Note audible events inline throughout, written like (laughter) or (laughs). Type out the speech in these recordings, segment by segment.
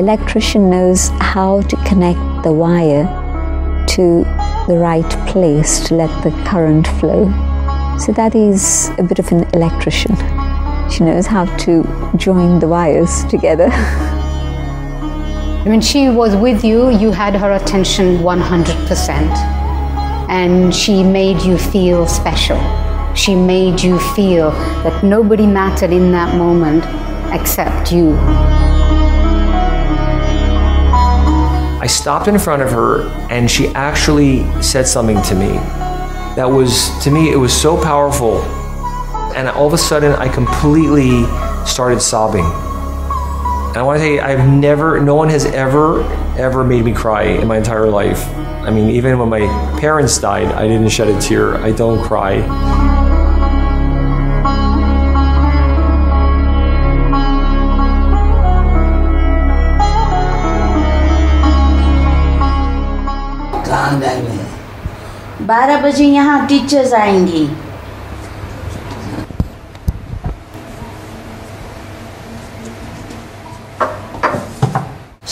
electrician knows how to connect the wire to the right place to let the current flow. So that is a bit of an electrician. She knows how to join the wires together. (laughs) When she was with you, you had her attention 100%. And she made you feel special. She made you feel that nobody mattered in that moment except you. I stopped in front of her and she actually said something to me that was, to me, it was so powerful. And all of a sudden, I completely started sobbing. And I want to tell you, I've never, no one has ever, ever made me cry in my entire life. I mean, even when my parents died, I didn't shed a tear. I don't cry. बारह बजे यहाँ teachers आएंगी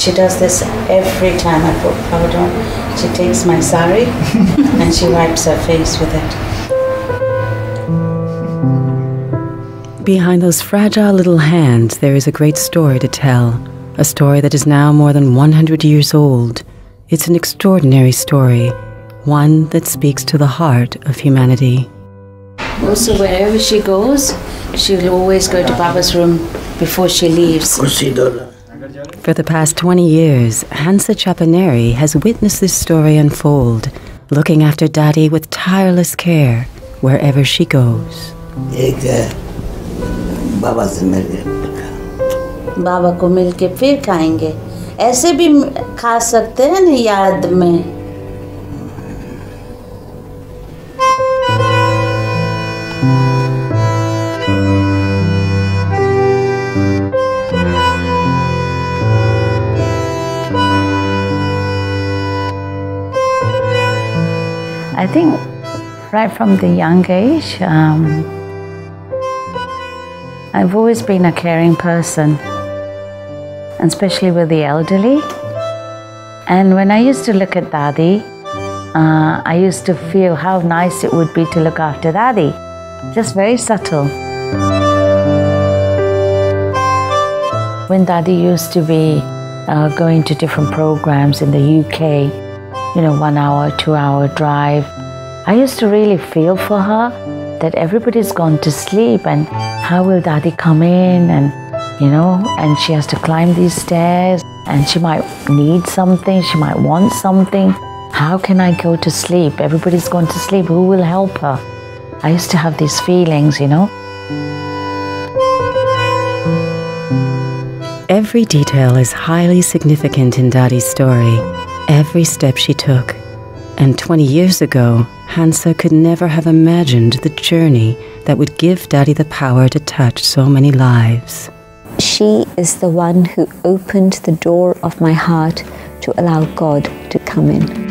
She does this every time I put powder on. She takes my sari (laughs) and she wipes her face with it. Behind those fragile little hands, there is a great story to tell. A story that is now more than 100 years old. It's an extraordinary story, one that speaks to the heart of humanity. Also, wherever she goes, she'll always go to Baba's room before she leaves. For the past 20 years, Hansa Chapaneri has witnessed this story unfold, looking after Dadi with tireless care wherever she goes. बाबा को मिल के फिर खाएंगे ऐसे भी खा सकते हैं ना I think right from the young age, um, I've always been a caring person, especially with the elderly. And when I used to look at Dadi, uh, I used to feel how nice it would be to look after Dadi. Just very subtle. When Dadi used to be uh, going to different programs in the UK, you know, one hour, two hour drive. I used to really feel for her that everybody's gone to sleep and how will Dadi come in and, you know, and she has to climb these stairs and she might need something, she might want something. How can I go to sleep? Everybody's gone to sleep. Who will help her? I used to have these feelings, you know. Every detail is highly significant in Dadi's story, every step she took. And 20 years ago, Hansa could never have imagined the journey that would give Dadi the power to touch so many lives. She is the one who opened the door of my heart to allow God to come in.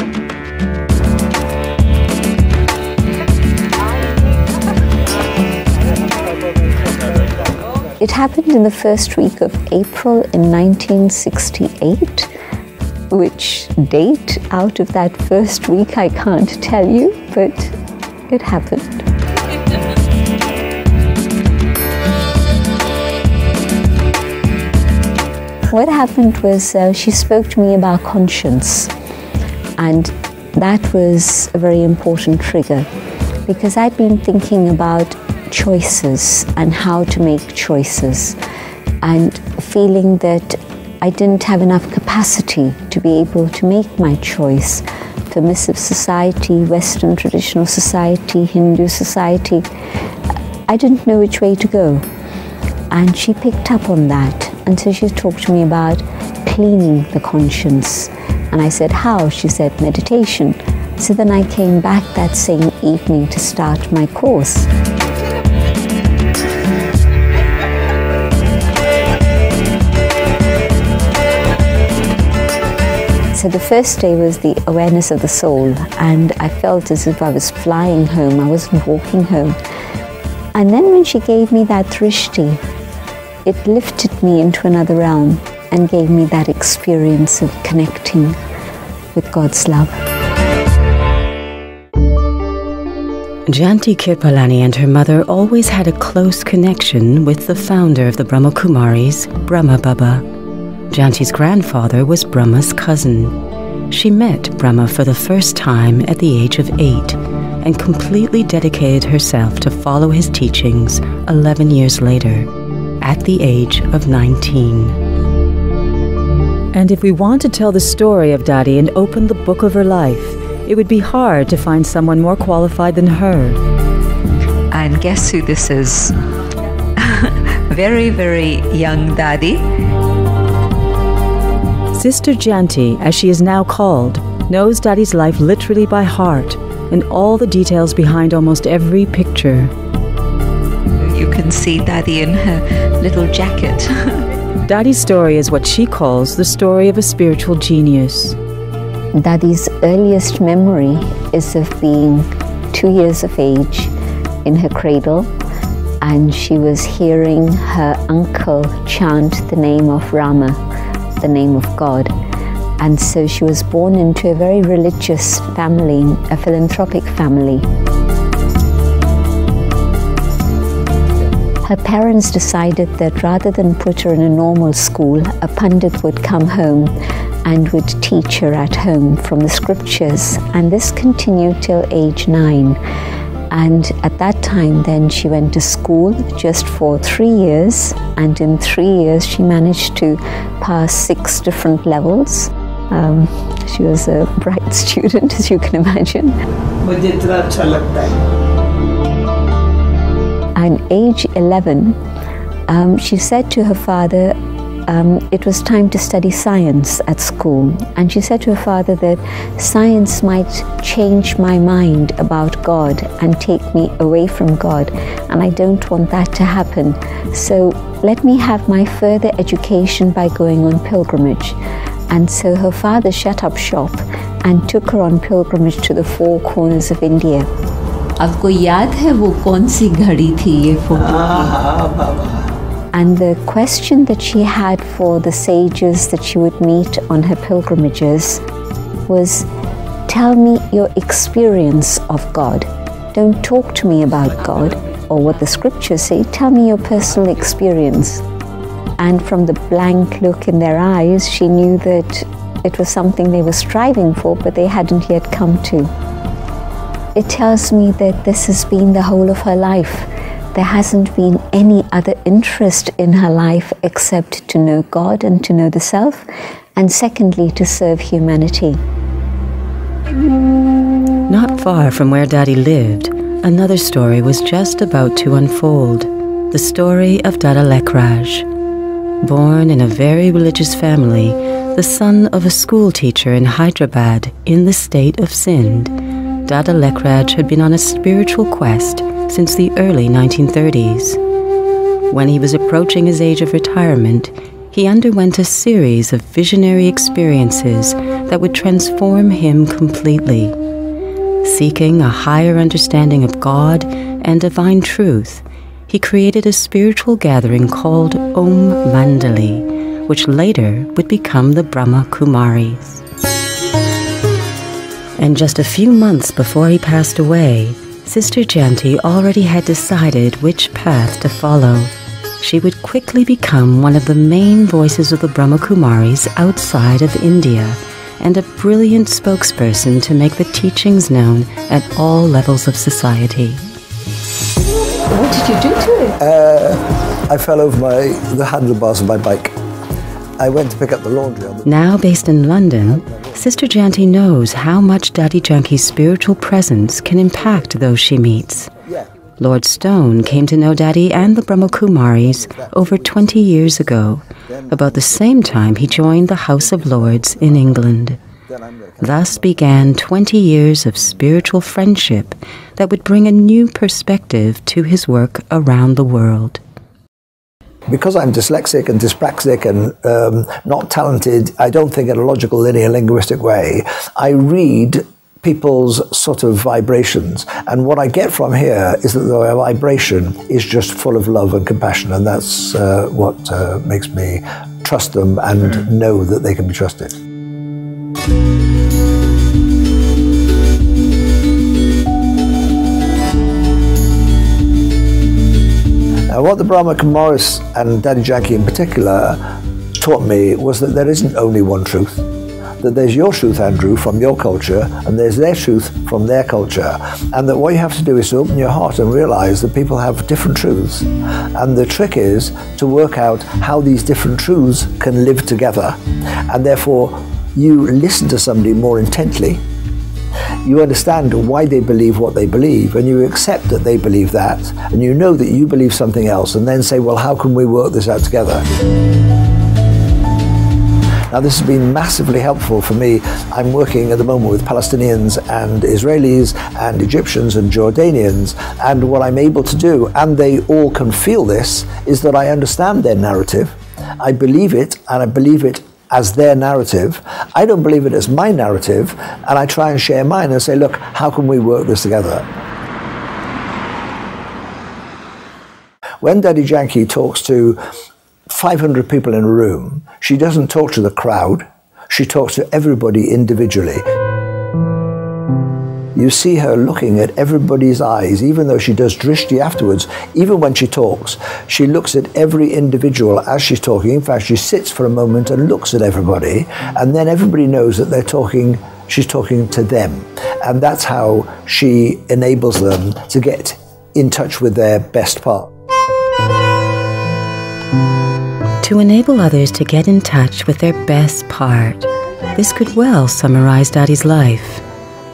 It happened in the first week of April in 1968, which date out of that first week I can't tell you, but it happened. What happened was uh, she spoke to me about conscience, and that was a very important trigger because I'd been thinking about choices and how to make choices, and feeling that I didn't have enough capacity to be able to make my choice. Permissive society, Western traditional society, Hindu society, I didn't know which way to go. And she picked up on that. And so she talked to me about cleaning the conscience. And I said, How? She said, Meditation. So then I came back that same evening to start my course. So the first day was the awareness of the soul, and I felt as if I was flying home, I wasn't walking home. And then when she gave me that drishti, it lifted me into another realm. and gave me that experience of connecting with God's love. Jayanti Kirpalani and her mother always had a close connection with the founder of the Brahma Kumaris, Brahma Baba. Jayanti's grandfather was Brahma's cousin. She met Brahma for the first time at the age of eight and completely dedicated herself to follow his teachings 11 years later, at the age of 19. And if we want to tell the story of Dadi and open the book of her life, it would be hard to find someone more qualified than her. And guess who this is? (laughs) very, very young Dadi. Sister Jayanti, as she is now called, knows Dadi's life literally by heart and all the details behind almost every picture. You can see Dadi in her little jacket. (laughs) Dadi's story is what she calls the story of a spiritual genius. Dadi's earliest memory is of being two years of age in her cradle and she was hearing her uncle chant the name of Rama, the name of God. And so she was born into a very religious family, a philanthropic family. Her parents decided that rather than put her in a normal school, a pundit would come home and would teach her at home from the scriptures. And this continued till age nine. And at that time, then she went to school just for three years. And in three years, she managed to pass six different levels. Um, she was a bright (laughs) student, as you can imagine. And age 11, um, she said to her father, um, it was time to study science at school. And she said to her father that science might change my mind about God and take me away from God. And I don't want that to happen. So let me have my further education by going on pilgrimage. And so her father shut up shop and took her on pilgrimage to the four corners of India. आपको याद है वो कौन सी घड़ी थी ये photo and the question that she had for the sages that she would meet on her pilgrimages was Tell me your experience of God. Don't talk to me about God or what the scriptures say. Tell me your personal experience. And from the blank look in their eyes, she knew that it was something they were striving for, but they hadn't yet come to. It tells me that this has been the whole of her life. There hasn't been any other interest in her life except to know God and to know the self, and secondly, to serve humanity. Not far from where Dadi lived, another story was just about to unfold the story of Dada Lekraj. Born in a very religious family, the son of a school teacher in Hyderabad in the state of Sindh, Dada Lekraj had been on a spiritual quest since the early 1930s. When he was approaching his age of retirement, he underwent a series of visionary experiences that would transform him completely. Seeking a higher understanding of God and divine truth, he created a spiritual gathering called Om Mandali, which later would become the Brahma Kumaris. And just a few months before he passed away, Sister Jayanti already had decided which path to follow. She would quickly become one of the main voices of the Brahma Kumaris outside of India and a brilliant spokesperson to make the teachings known at all levels of society. What did you do to it? Uh, I fell over my, the handlebars of my bike. I went to pick up the laundry. On the Now based in London, Sister Jayanti knows how much Dadi Janki's spiritual presence can impact those she meets. Lord Stone came to know Dadi and the Brahma Kumaris over 20 years ago, about the same time he joined the House of Lords in England. Thus began 20 years of spiritual friendship that would bring a new perspective to his work around the world. Because I'm dyslexic and dyspraxic and um, not talented, I don't think in a logical, linear, linguistic way. I read people's sort of vibrations. And what I get from here is that the vibration is just full of love and compassion. And that's uh, what uh, makes me trust them and know that they can be trusted. Now, what the Brahma Kumaris and Dadi Janki in particular taught me was that there isn't only one truth. That there's your truth, Andrew, from your culture, and there's their truth from their culture. And that what you have to do is to open your heart and realize that people have different truths. And the trick is to work out how these different truths can live together. And therefore, you listen to somebody more intently you understand why they believe what they believe and you accept that they believe that and you know that you believe something else and then say, well, how can we work this out together? Now, this has been massively helpful for me. I'm working at the moment with Palestinians and Israelis and Egyptians and Jordanians, and what I'm able to do, and they all can feel this, is that I understand their narrative. I believe it, and I believe it as their narrative. I don't believe it as my narrative, and I try and share mine and say, look, how can we work this together? When Dadi Janki talks to 500 people in a room, she doesn't talk to the crowd, she talks to everybody individually. You see her looking at everybody's eyes, even though she does drishti afterwards, even when she talks. She looks at every individual as she's talking. In fact, she sits for a moment and looks at everybody, and then everybody knows that they're talking, she's talking to them. And that's how she enables them to get in touch with their best part. To enable others to get in touch with their best part, this could well summarize Dadi's life.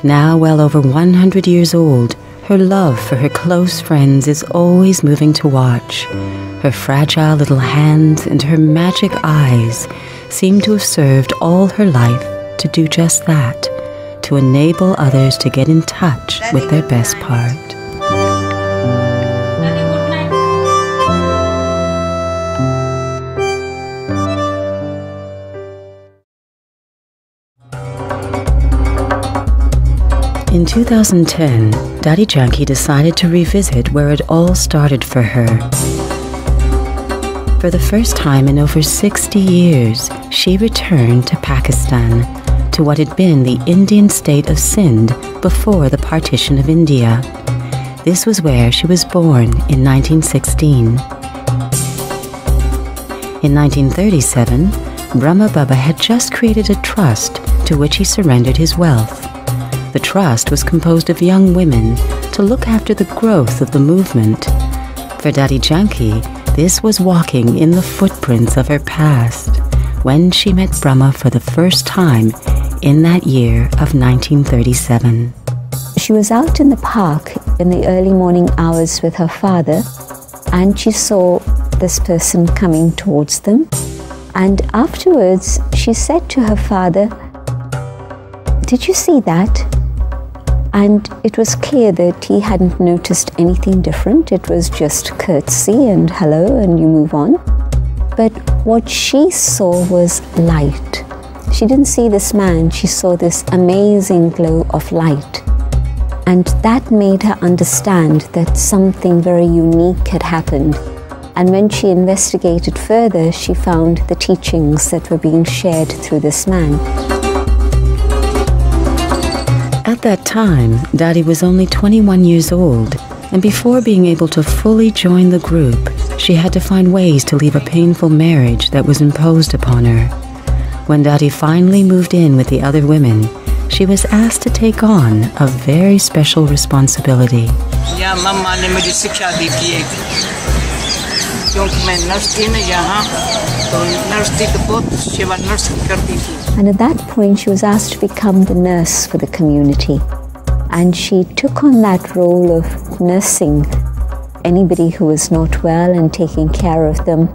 Now well over 100 years old, her love for her close friends is always moving to watch. Her fragile little hands and her magic eyes seem to have served all her life to do just that to enable others to get in touch with their best part. In 2010, Dadi Janki decided to revisit where it all started for her. For the first time in over 60 years, she returned to Pakistan, to what had been the Indian state of Sindh before the partition of India. This was where she was born in 1916. In 1937, Brahma Baba had just created a trust to which he surrendered his wealth. The trust was composed of young women to look after the growth of the movement. For Dadi Janki, this was walking in the footprints of her past when she met Brahma for the first time in that year of 1937. She was out in the park in the early morning hours with her father, and she saw this person coming towards them. And afterwards, she said to her father, Did you see that? And it was clear that he hadn't noticed anything different. It was just curtsy and hello, and you move on. But what she saw was light. She didn't see this man, she saw this amazing glow of light. And that made her understand that something very unique had happened. And when she investigated further, she found the teachings that were being shared through this man. At that time, Dadi was only 21 years old, and before being able to fully join the group, she had to find ways to leave a painful marriage that was imposed upon her. When Dadi finally moved in with the other women, she was asked to take on a very special responsibility. क्योंकि मैं nurse थी ना यहाँ तो nurse थी तो बहुत सेवा नर्स करती थी And at that point, she was asked to become the nurse for the community. And she took on that role of nursing anybody who was not well and taking care of them,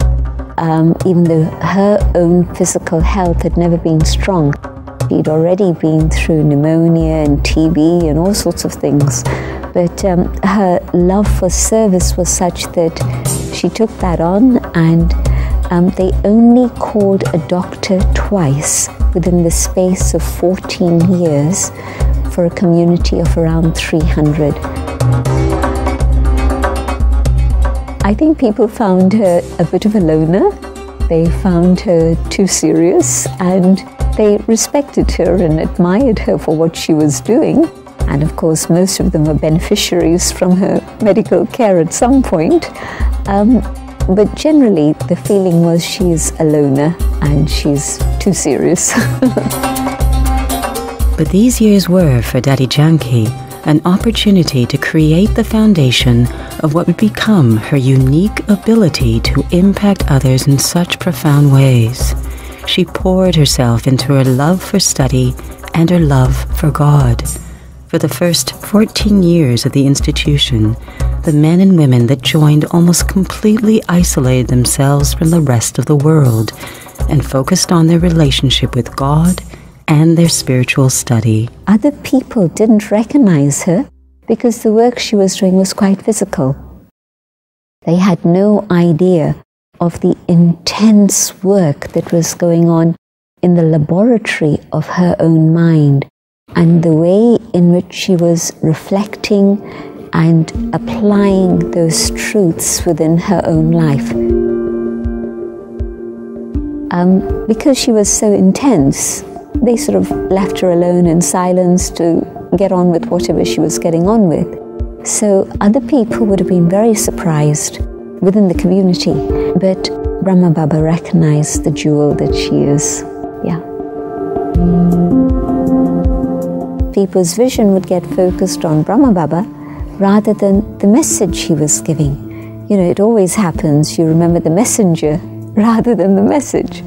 um, even though her own physical health had never been strong. She'd already been through pneumonia and TB and all sorts of things. But um, her love for service was such that she took that on and um, they only called a doctor twice within the space of 14 years for a community of around 300. I think people found her a bit of a loner they found her too serious and they respected her and admired her for what she was doing. And of course, most of them were beneficiaries from her medical care at some point. Um, but generally, the feeling was she's a loner and she's too serious. (laughs) but these years were, for Dadi Janki, an opportunity to create the foundation of what would become her unique ability to impact others in such profound ways. She poured herself into her love for study and her love for God. For the first 14 years of the institution, the men and women that joined almost completely isolated themselves from the rest of the world and focused on their relationship with God and their spiritual study. Other people didn't recognize her because the work she was doing was quite physical. They had no idea of the intense work that was going on in the laboratory of her own mind and the way in which she was reflecting and applying those truths within her own life. Um, because she was so intense, they sort of left her alone in silence to get on with whatever she was getting on with. So other people would have been very surprised within the community, but Brahma Baba recognized the jewel that she is. Yeah. People's vision would get focused on Brahma Baba rather than the message he was giving. You know, it always happens, you remember the messenger (laughs) rather than the message.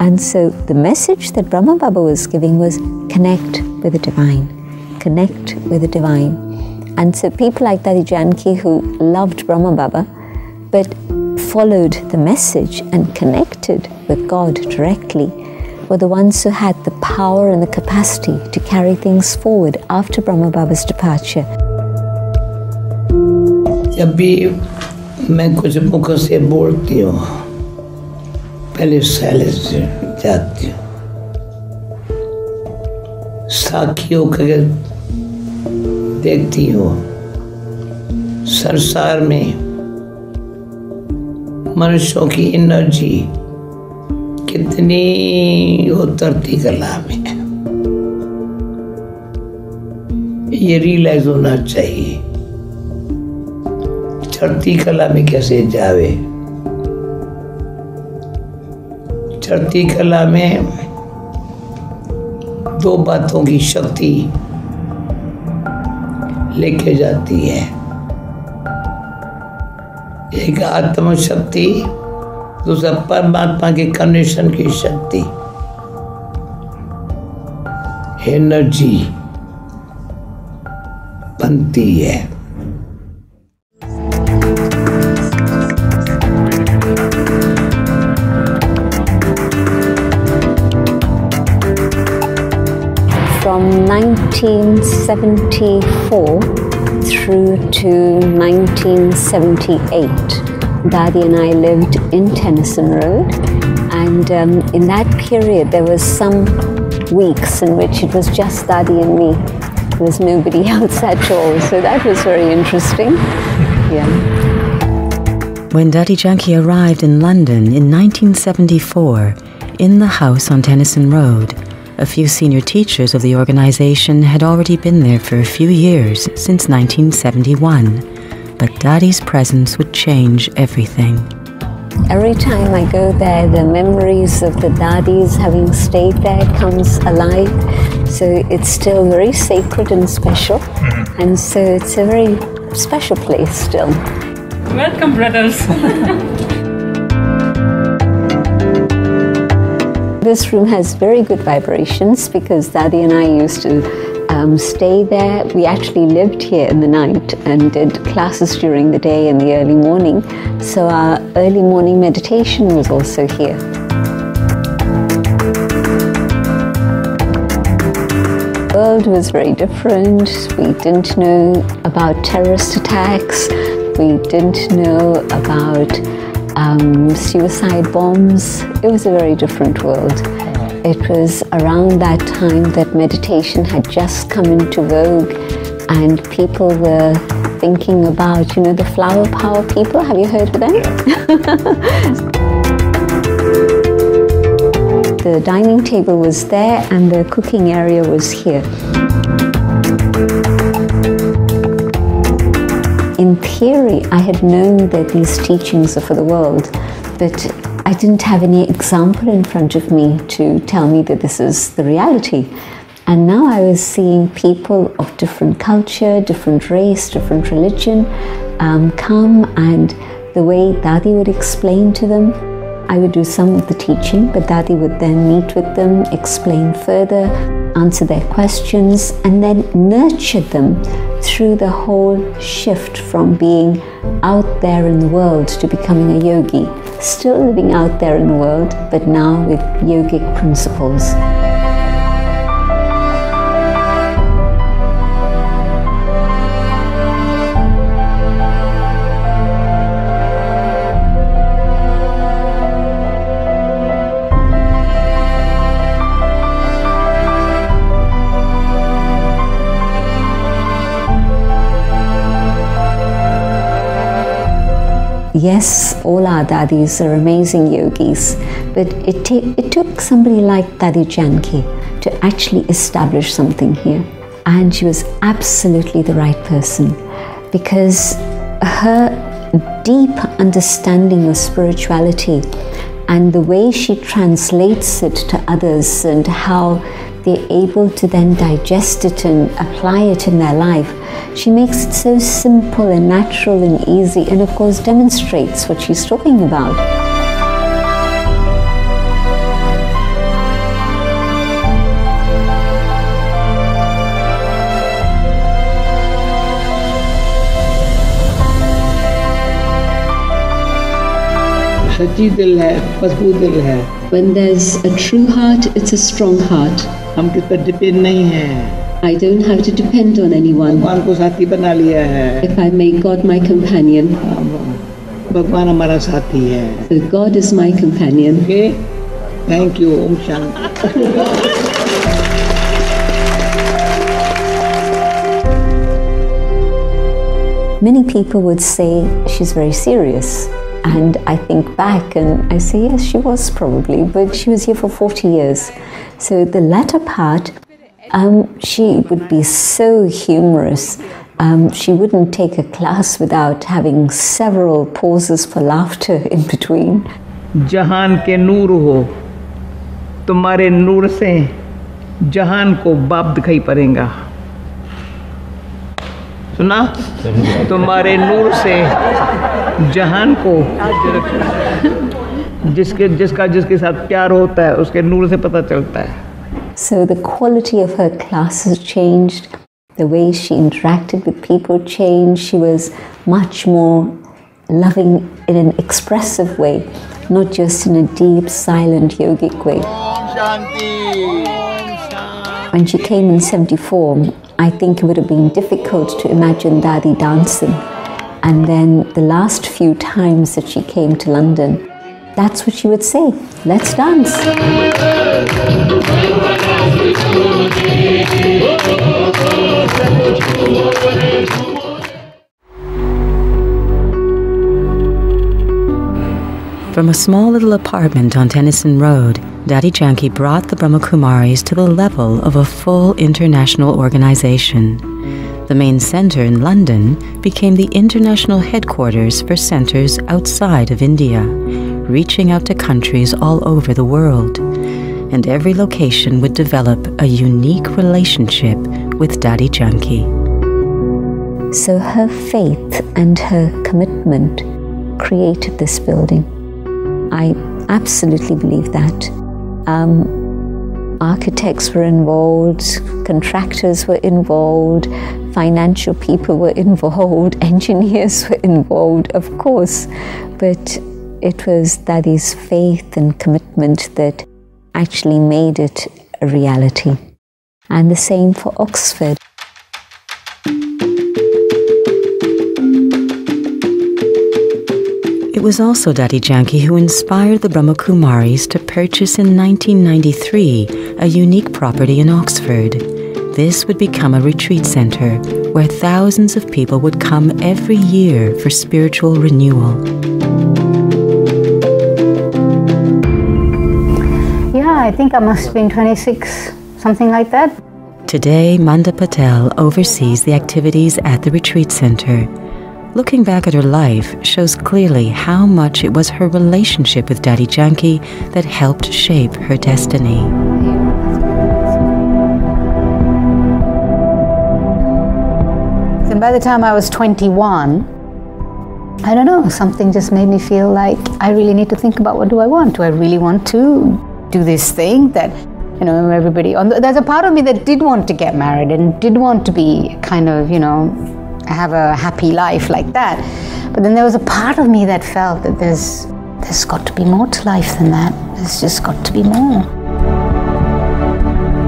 And so the message that Brahma Baba was giving was connect with the divine, connect with the divine. And so people like Dadi Janki who loved Brahma Baba but followed the message and connected with God directly were the ones who had the power and the capacity to carry things forward after Brahma Baba's departure. जब भी मैं कुछ मुख से बोलती हूँ पहले silence जाती हूँ साखियों को देखती हूँ संसार में मनुष्यों की एनर्जी कितनी उतरती कला में। ये रियलाइज़ होना चाहिए। चढ़ती कला में कैसे जावे? चढ़ती कला में दो बातों की शक्ति लेके जाती है। एक आत्म शक्ति दूसरा परमात्मा की कनेक्शन की शक्ति। एनर्जी बनती है। From 1974 through to 1978, Dadi and I lived in Tennyson Road. And um, in that period, there was some weeks in which it was just Dadi and me. There was nobody (laughs) else at all. So that was very interesting. Yeah. When Dadi Janki arrived in London in 1974, in the house on Tennyson Road, a few senior teachers of the organization had already been there for a few years since 1971, but Dadi's presence would change everything. Every time I go there, the memories of the Dadis having stayed there comes alive. So it's still very sacred and special. Mm-hmm. And so it's a very special place still. Welcome, brothers. (laughs) This room has very good vibrations because Dadi and I used to um, stay there. We actually lived here in the night and did classes during the day and the early morning. So our early morning meditation was also here. The world was very different. We didn't know about terrorist attacks. We didn't know about um, suicide bombs. It was a very different world. It was around that time that meditation had just come into vogue and people were thinking about, you know, the flower power people. Have you heard of them? (laughs) the dining table was there and the cooking area was here. In theory, I had known that these teachings are for the world, but I didn't have any example in front of me to tell me that this is the reality. And now I was seeing people of different culture, different race, different religion um, come, and the way Dadi would explain to them, I would do some of the teaching, but Dadi would then meet with them, explain further, answer their questions, and then nurture them through the whole shift from being out there in the world to becoming a yogi. Still living out there in the world, but now with yogic principles. Yes, all our Dadis are amazing yogis, but it, it took somebody like Dadi Janki to actually establish something here. And she was absolutely the right person because her deep understanding of spirituality and the way she translates it to others and how they're able to then digest it and apply it in their life. She makes it so simple and natural and easy, and of course, demonstrates what she's talking about. when there's a true heart, it's a strong heart. हम किस पर depend नहीं हैं I don't have to depend on anyone. भगवान को साथी बना लिया है If I make God my companion, भगवान हमारा साथी है so God is my companion. Okay thank you Om Shanti Many people would say she's very serious. And I think back and I say, yes, she was probably, but she was here for 40 years. So the latter part, um, she would be so humorous. Um, she wouldn't take a class without having several pauses for laughter in between. जहान के नूर हो तुम्हारे नूर से जहान को बाप दिखाई पड़ेगा सुना तुम्हारे नूर से जहान को जिसके जिसका जिसके साथ प्यार होता है उसके नूर से पता चलता है So the quality of her classes changed, the way she interacted with people changed. She was much more loving in an expressive way, not just in a deep, silent yogic way. When she came in 74, I think it would have been difficult to imagine Dadi dancing. And then the last few times that she came to London, that's what she would say let's dance. From a small little apartment on Tennyson Road, Dadi Janki brought the Brahmakumaris to the level of a full international organization. The main center in London became the international headquarters for centers outside of India, reaching out to countries all over the world. And every location would develop a unique relationship with Dadi Janki. So her faith and her commitment created this building. I absolutely believe that. Um, architects were involved, contractors were involved, financial people were involved, (laughs) engineers were involved, of course. But it was Dadi's faith and commitment that actually made it a reality. And the same for Oxford. It was also Dadi Janki who inspired the Brahmakumaris to purchase in 1993 a unique property in Oxford. This would become a retreat center where thousands of people would come every year for spiritual renewal. I think I must have been 26, something like that. Today, Manda Patel oversees the activities at the retreat center. Looking back at her life shows clearly how much it was her relationship with Dadi Janki that helped shape her destiny. And by the time I was 21, I don't know, something just made me feel like I really need to think about what do I want? Do I really want to do this thing that, you know, everybody, on the, there's a part of me that did want to get married and did want to be kind of, you know, have a happy life like that. But then there was a part of me that felt that there's, there's got to be more to life than that. There's just got to be more.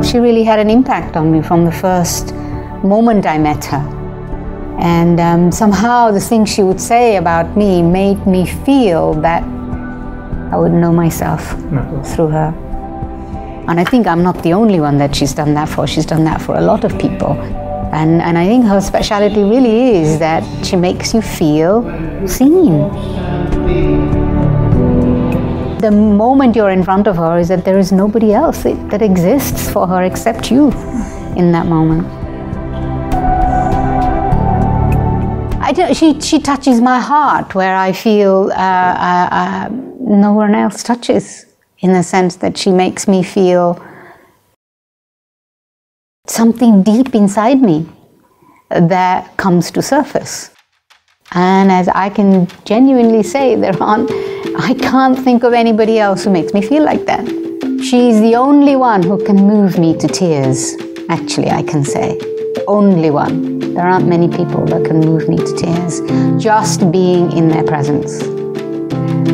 She really had an impact on me from the first moment I met her. And um, somehow the things she would say about me made me feel that I would know myself through her. And I think I'm not the only one that she's done that for. She's done that for a lot of people. And, and I think her speciality really is that she makes you feel seen. The moment you're in front of her is that there is nobody else that exists for her except you in that moment. I don't, she, she touches my heart where I feel uh, uh, uh, no one else touches, in the sense that she makes me feel something deep inside me that comes to surface. And as I can genuinely say, there aren't, I can't think of anybody else who makes me feel like that. She's the only one who can move me to tears, actually, I can say. Only one. There aren't many people that can move me to tears just being in their presence.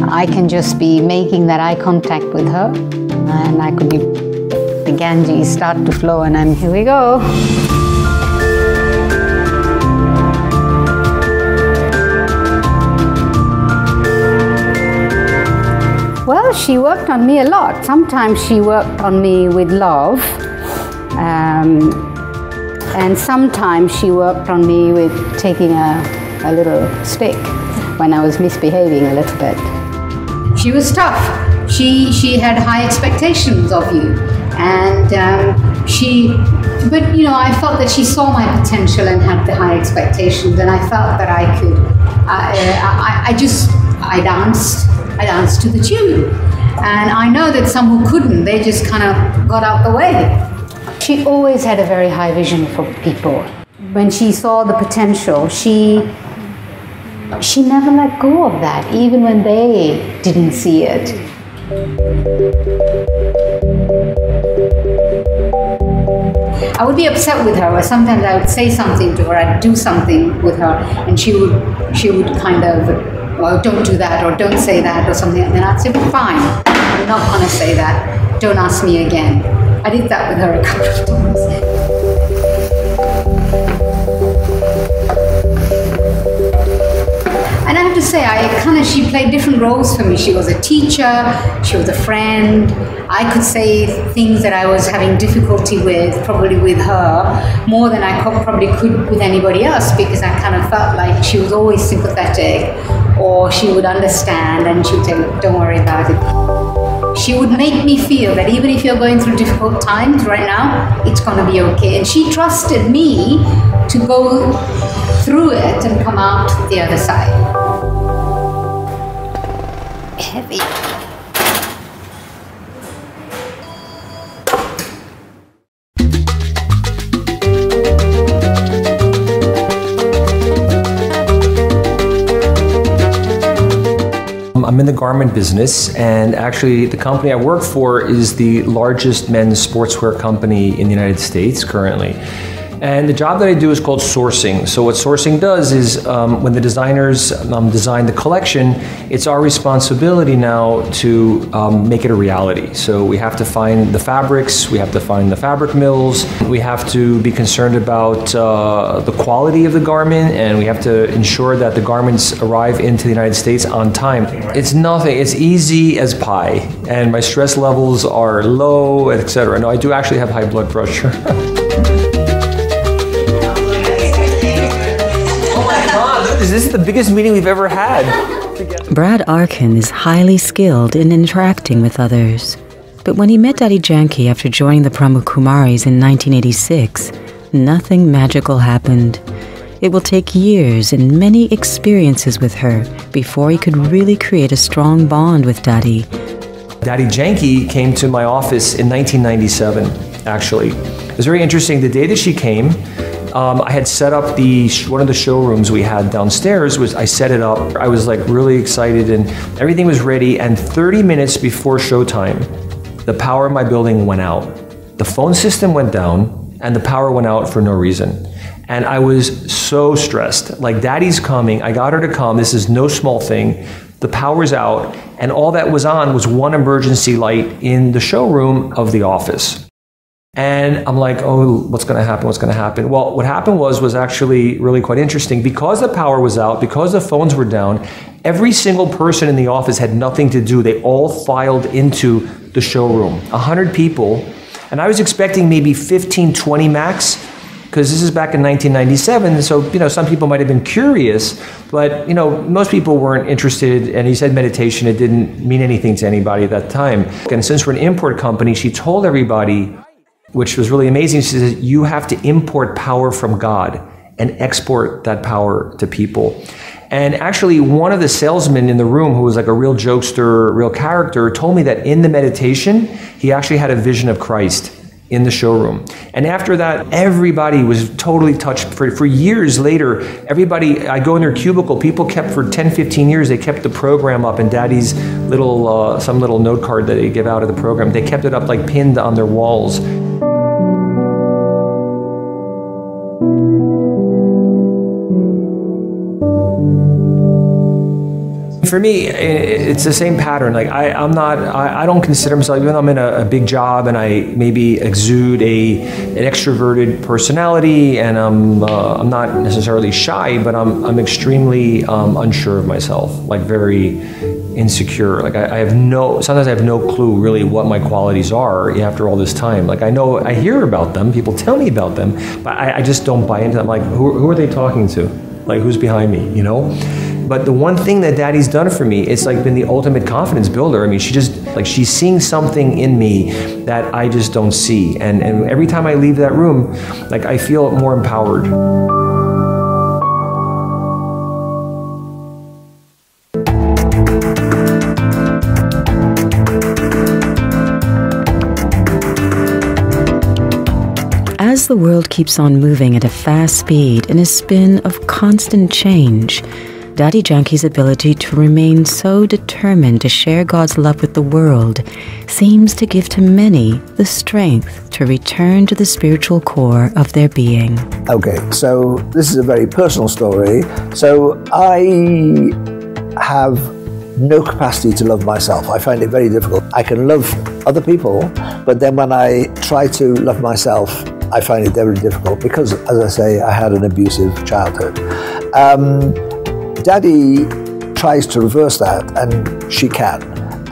I can just be making that eye contact with her, and I could be the Ganges start to flow, and I'm here we go. Well, she worked on me a lot. Sometimes she worked on me with love. Um, and sometimes she worked on me with taking a, a little stick when I was misbehaving a little bit. She was tough. She, she had high expectations of you. And um, she, but you know, I felt that she saw my potential and had the high expectations. And I felt that I could, I, I, I just, I danced, I danced to the tune. And I know that some who couldn't, they just kind of got out the way. She always had a very high vision for people. When she saw the potential, she she never let go of that, even when they didn't see it. I would be upset with her, or sometimes I would say something to her, I'd do something with her, and she would she would kind of, well, don't do that, or don't say that, or something, and then I'd say, fine, I'm not going to say that. Don't ask me again. I did that with her a couple of (laughs) times. Have to say, I kind of she played different roles for me. She was a teacher, she was a friend. I could say things that I was having difficulty with, probably with her, more than I probably could with anybody else, because I kind of felt like she was always sympathetic, or she would understand, and she would say, "Don't worry about it." She would make me feel that even if you're going through difficult times right now, it's going to be okay. And she trusted me to go through it and come out the other side. Heavy. Um, I'm in the garment business, and actually, the company I work for is the largest men's sportswear company in the United States currently. And the job that I do is called sourcing. So, what sourcing does is um, when the designers um, design the collection, it's our responsibility now to um, make it a reality. So, we have to find the fabrics, we have to find the fabric mills, we have to be concerned about uh, the quality of the garment, and we have to ensure that the garments arrive into the United States on time. It's nothing, it's easy as pie, and my stress levels are low, etc. No, I do actually have high blood pressure. (laughs) This is the biggest meeting we've ever had. Brad Arkin is highly skilled in interacting with others. But when he met Dadi Janki after joining the Brahmakumaris in 1986, nothing magical happened. It will take years and many experiences with her before he could really create a strong bond with Dadi. Dadi Janki came to my office in 1997, actually. It was very interesting. The day that she came, um, I had set up the one of the showrooms we had downstairs. Was I set it up? I was like really excited, and everything was ready. And 30 minutes before showtime, the power in my building went out. The phone system went down, and the power went out for no reason. And I was so stressed. Like, Dadi's coming. I got her to come. This is no small thing. The power's out, and all that was on was one emergency light in the showroom of the office. And I'm like, oh, what's going to happen? What's going to happen? Well, what happened was was actually really quite interesting because the power was out, because the phones were down. Every single person in the office had nothing to do. They all filed into the showroom. 100 people, and I was expecting maybe 15, 20 max because this is back in 1997. So, you know, some people might have been curious, but, you know, most people weren't interested. And he said meditation, it didn't mean anything to anybody at that time. And since we're an import company, she told everybody which was really amazing. She says, You have to import power from God and export that power to people. And actually, one of the salesmen in the room, who was like a real jokester, real character, told me that in the meditation, he actually had a vision of Christ in the showroom. And after that, everybody was totally touched. For, for years later, everybody, I go in their cubicle, people kept for 10, 15 years, they kept the program up and Dadi's little, uh, some little note card that they give out of the program, they kept it up like pinned on their walls. For me, it's the same pattern. Like I, I'm not, I, I don't consider myself, even though I'm in a, a, big job and I maybe exude a an extroverted personality, and I'm uh, I'm not necessarily shy, but I'm I'm extremely um, unsure of myself, like very insecure. Like I, I, have no, sometimes I have no clue really what my qualities are after all this time. Like I know, I hear about them, people tell me about them, but I, I just don't buy into them. Like who, who are they talking to? Like who's behind me, you know? But the one thing that Dadi's done for me, it's like been the ultimate confidence builder. I mean, she just, like, she's seeing something in me that I just don't see. And, and every time I leave that room, like, I feel more empowered. As the world keeps on moving at a fast speed in a spin of constant change, Dadi Janki's ability to remain so determined to share God's love with the world seems to give to many the strength to return to the spiritual core of their being. Okay, so this is a very personal story. So I have no capacity to love myself. I find it very difficult. I can love other people, but then when I try to love myself, I find it very difficult because, as I say, I had an abusive childhood. Um, Dadi tries to reverse that, and she can.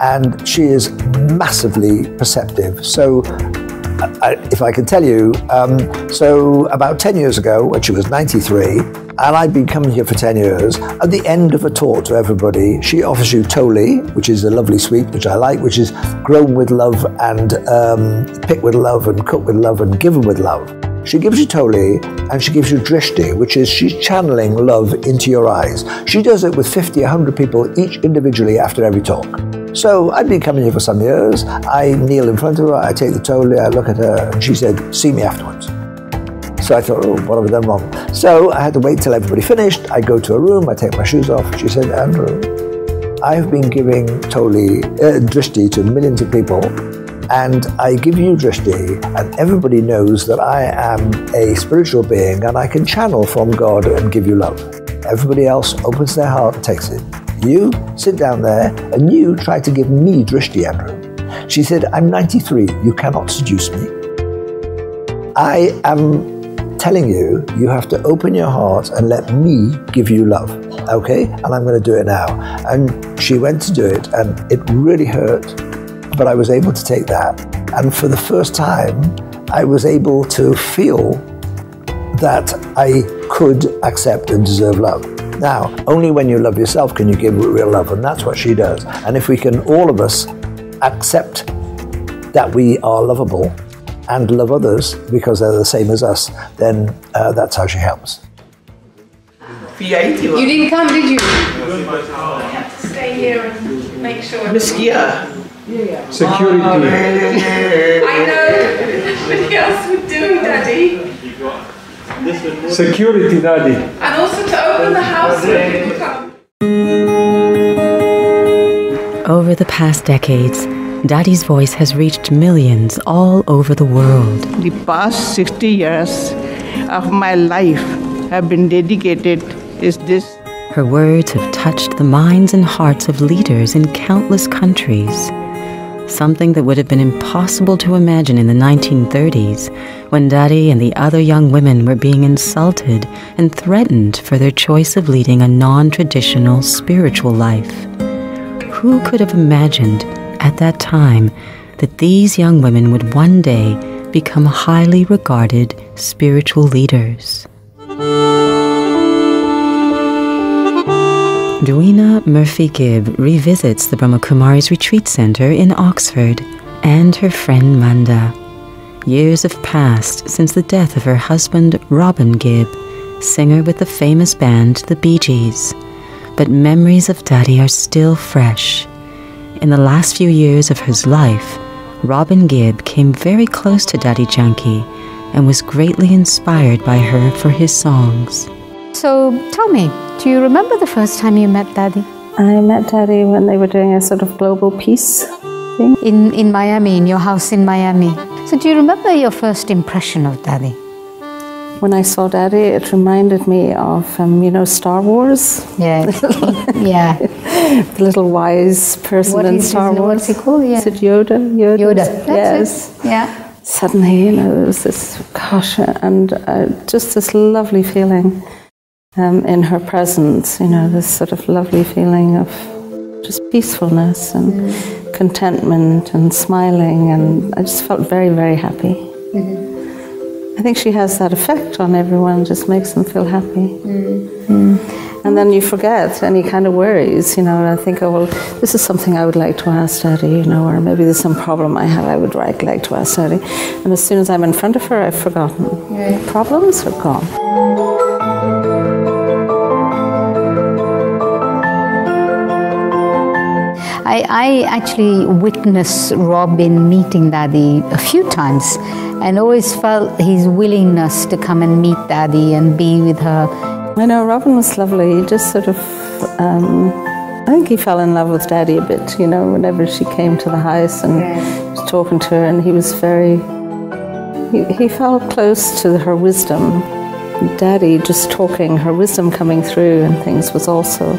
And she is massively perceptive. So, I, if I can tell you, um, so about 10 years ago, when she was 93, and I'd been coming here for 10 years, at the end of a talk to everybody, she offers you Toli, which is a lovely sweet, which I like, which is grown with love and um, picked with love and cooked with love and given with love. She gives you Toli and she gives you Drishti, which is she's channeling love into your eyes. She does it with 50, 100 people, each individually after every talk. So I'd been coming here for some years. I kneel in front of her, I take the Toli, I look at her, and she said, See me afterwards. So I thought, oh, what have I done wrong? So I had to wait till everybody finished. I go to a room, I take my shoes off. She said, Andrew, I've been giving Toli, uh, Drishti to millions of people and I give you drishti, and everybody knows that I am a spiritual being and I can channel from God and give you love. Everybody else opens their heart and takes it. You sit down there and you try to give me drishti, Andrew. She said, I'm 93, you cannot seduce me. I am telling you, you have to open your heart and let me give you love. Okay? And I'm going to do it now. And she went to do it, and it really hurt but I was able to take that. And for the first time, I was able to feel that I could accept and deserve love. Now, only when you love yourself can you give real love, and that's what she does. And if we can, all of us, accept that we are lovable and love others because they're the same as us, then uh, that's how she helps. You didn't come, did you? I have to stay here and make sure. Miss Kia. Security. Oh, I know. What else would do, Dadi? Security, Dadi. And also to open the house when people come. Over the past decades, Dadi's voice has reached millions all over the world. The past 60 years of my life have been dedicated is this Her words have touched the minds and hearts of leaders in countless countries. Something that would have been impossible to imagine in the 1930s when Dadi and the other young women were being insulted and threatened for their choice of leading a non traditional spiritual life. Who could have imagined at that time that these young women would one day become highly regarded spiritual leaders? Dwina Murphy Gibb revisits the Brahma Kumaris retreat center in Oxford and her friend Manda. Years have passed since the death of her husband, Robin Gibb, singer with the famous band The Bee Gees. But memories of Dadi are still fresh. In the last few years of his life, Robin Gibb came very close to Dadi Janki and was greatly inspired by her for his songs. So tell me, do you remember the first time you met Dadi? I met Dadi when they were doing a sort of global peace thing. In, in Miami, in your house in Miami. So do you remember your first impression of Dadi? When I saw Dadi, it reminded me of, um, you know, Star Wars. Yeah. (laughs) yeah. the little wise person What in Star? Wars. What's he called? Yeah. Is it Yoda? Yoda. Yoda. Yes. it. Yeah. Suddenly, you know, there was this, gosh, and uh, just this lovely feeling um, in her presence, you know, this sort of lovely feeling of just peacefulness and Mm. contentment and smiling, and I just felt very, very happy. I think she has that effect on everyone, just makes them feel happy. And then you forget any kind of worries, you know, and I think, oh, well, this is something I would like to ask Dadi, you know, or maybe there's some problem I have I would like, like to ask Dadi. And as soon as I'm in front of her, I've forgotten. Problems are gone. I, I actually witnessed Robin meeting Dadi a few times and always felt his willingness to come and meet Dadi and be with her. I know Robin was lovely. He just sort of, um, I think he fell in love with Dadi a bit, you know, whenever she came to the house and was talking to her, and he was very, he, he felt close to her wisdom. Dadi just talking, her wisdom coming through and things was also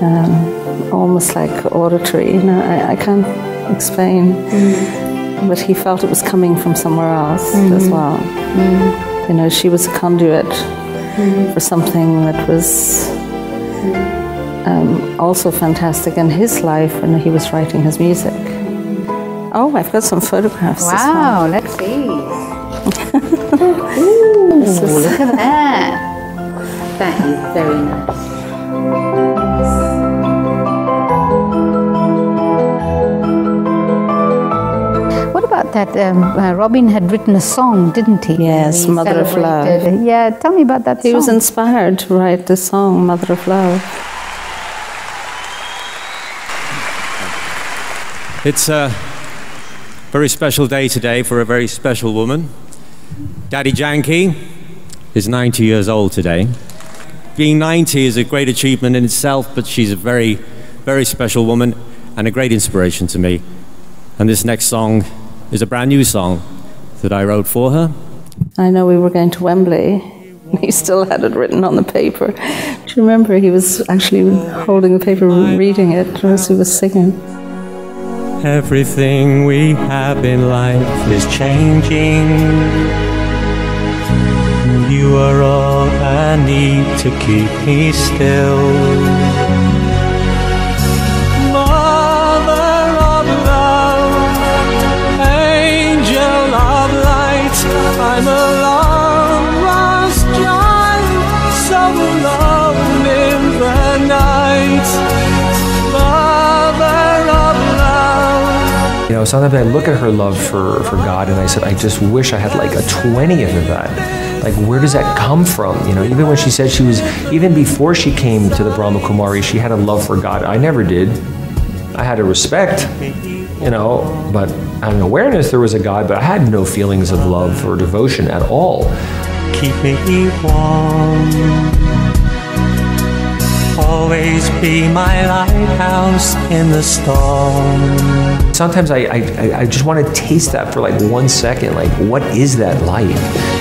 um, almost like auditory, you know, I, I can't explain. Mm. But he felt it was coming from somewhere else as mm-hmm. well. Mm. You know, she was a conduit mm. for something that was um, also fantastic in his life when he was writing his music. Oh, I've got some photographs. as well. Wow, let's see. (laughs) Ooh, look at that. That is very nice. That? Um, uh, Robin had written a song, didn't he? Yes, He Mother of Love. Yeah, tell me about that He song. was inspired to write the song Mother of Love. It's a very special day today for a very special woman. Dadi Janki is 90 years old today. Being 90 is a great achievement in itself, but she's a very, very special woman and a great inspiration to me. And this next song is a brand new song that I wrote for her. I know we were going to Wembley. (laughs) He still had it written on the paper. Do you remember? He was actually holding the paper, reading it as he was singing. Everything we have in life is changing. You are all I need to keep me still. Know, sometimes I look at her love for, for God and I said, I just wish I had like a 20th of that. Like, where does that come from? You know, even when she said she was, even before she came to the Brahma Kumari, she had a love for God. I never did. I had a respect, you know, but an awareness there was a God, but I had no feelings of love or devotion at all. Keep me warm always be my lighthouse in the storm. Sometimes I, I, I just want to taste that for like one second. Like, what is that like?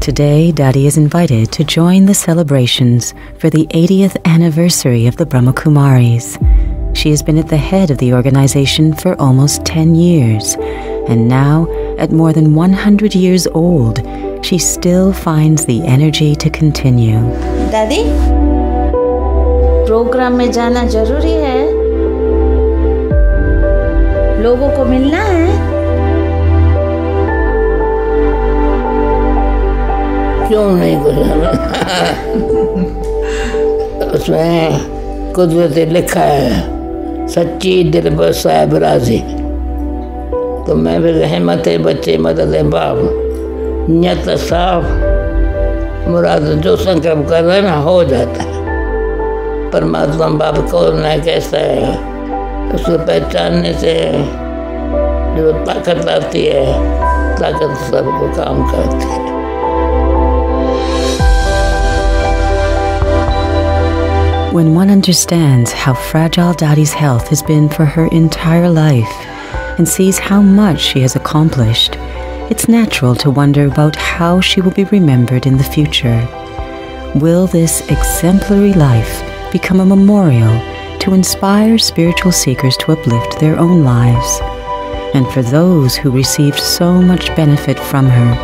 Today, Dadi is invited to join the celebrations for the 80th anniversary of the Brahma Kumaris. She has been at the head of the organization for almost 10 years, and now, at more than 100 years old, she still finds the energy to continue. Dadi, program में जाना जरूरी है. लोगों को मिलना है. क्यों नहीं गुजारा? उसमें कुदरत लिखा है, सच्ची दिल साहब राज़ी। तो मैं फिर हिम्मत बच्चे, मदद बाप। नियत साफ़, मुराद जो संकल्प कर रहे ना, हो जाता है। परमात्मा बाप कौन है, कैसा है? उसको पहचानने से जो ताकत आती है, ताकत सबको काम करती है। When one understands how fragile Dadi's health has been for her entire life and sees how much she has accomplished, it's natural to wonder about how she will be remembered in the future. Will this exemplary life become a memorial to inspire spiritual seekers to uplift their own lives? And for those who received so much benefit from her,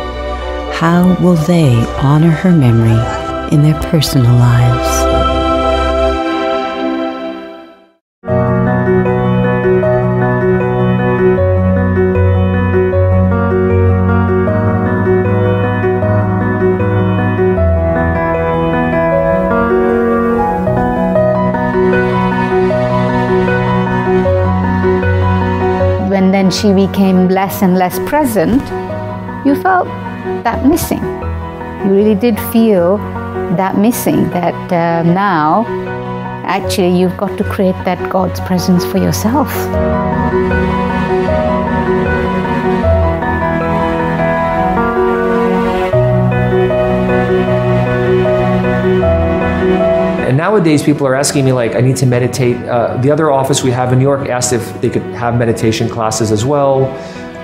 how will they honor her memory in their personal lives? She became less and less present, you felt that missing. You really did feel that missing, that uh, now actually you've got to create that God's presence for yourself. Nowadays, people are asking me, like, I need to meditate. Uh, the other office we have in New York asked if they could have meditation classes as well.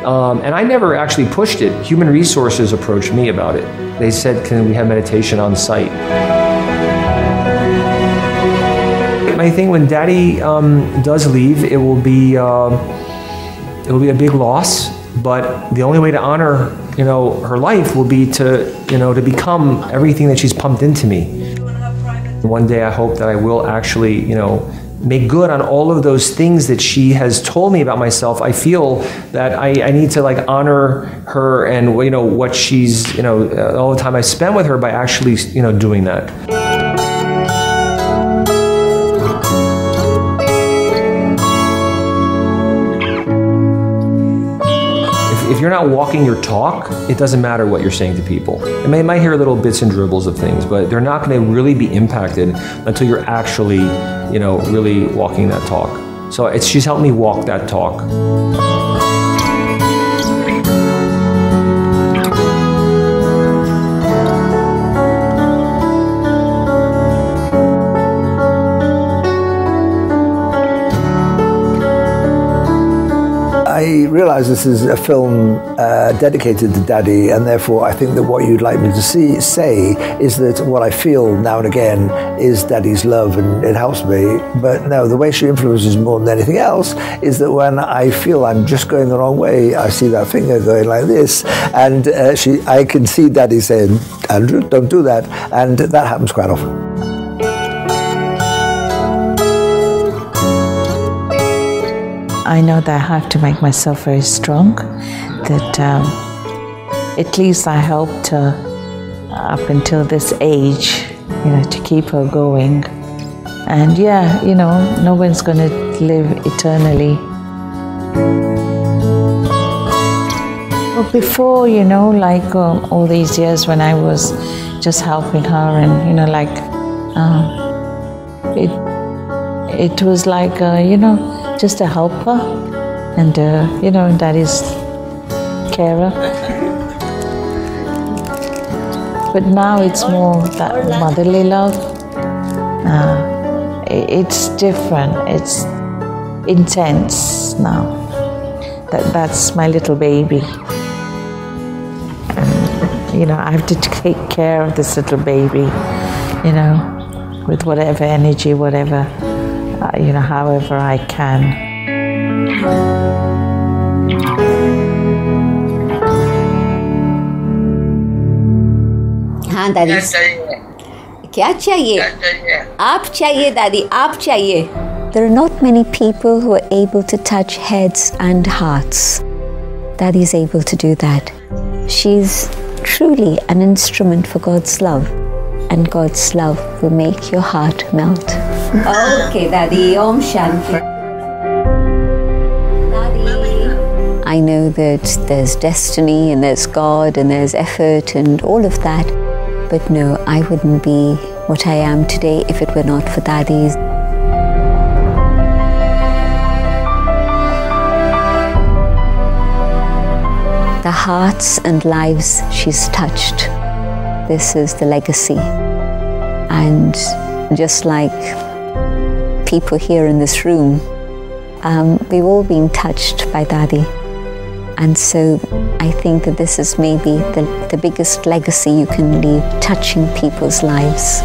Um, and I never actually pushed it. Human Resources approached me about it. They said, Can we have meditation on site? My thing when Dadi um, does leave, it will be uh, it will be a big loss. But the only way to honor, you know, her life will be to, you know, to become everything that she's pumped into me. One day I hope that I will actually, you know, make good on all of those things that she has told me about myself. I feel that I, I need to like honor her and, you know, what she's, you know, uh, all the time I spent with her by actually, you know, doing that. You're not walking your talk, it doesn't matter what you're saying to people. And they might hear little bits and dribbles of things, but they're not going to really be impacted until you're actually, you know, really walking that talk. So it's, she's helped me walk that talk. I realise this is a film uh, dedicated to Dadi, and therefore I think that what you'd like me to see say is that what I feel now and again is Dadi's love, and it helps me. But no, the way she influences more than anything else is that when I feel I'm just going the wrong way, I see that finger going like this, and uh, she, I can see Dadi saying, "Andrew, don't do that," and that happens quite often. I know that I have to make myself very strong. That um, at least I helped her up until this age, you know, to keep her going. And yeah, you know, no one's going to live eternally. But before, you know, like um, all these years when I was just helping her, and you know, like um, it, it was like uh, you know, just a helper, and uh, you know, Dadi's carer. But now it's more that motherly love. Uh, it's different. It's intense now. That that's my little baby. And, you know, I have to take care of this little baby. You know, with whatever energy, whatever, uh, you know, however I can. हाँ दादी क्या चाहिए आप चाहिए दादी आप चाहिए There are not many people who are able to touch heads and hearts. Dadi is able to do that. She's truly an instrument for God's love, and God's love will make your heart melt okay, Dadi. Om Shanti. I know that there's destiny and there's God and there's effort and all of that. But no, I wouldn't be what I am today if it were not for Dadi's. The hearts and lives she's touched. This is the legacy. And just like people here in this room, um, we've all been touched by Dadi. And so I think that this is maybe the, the biggest legacy you can leave, touching people's lives.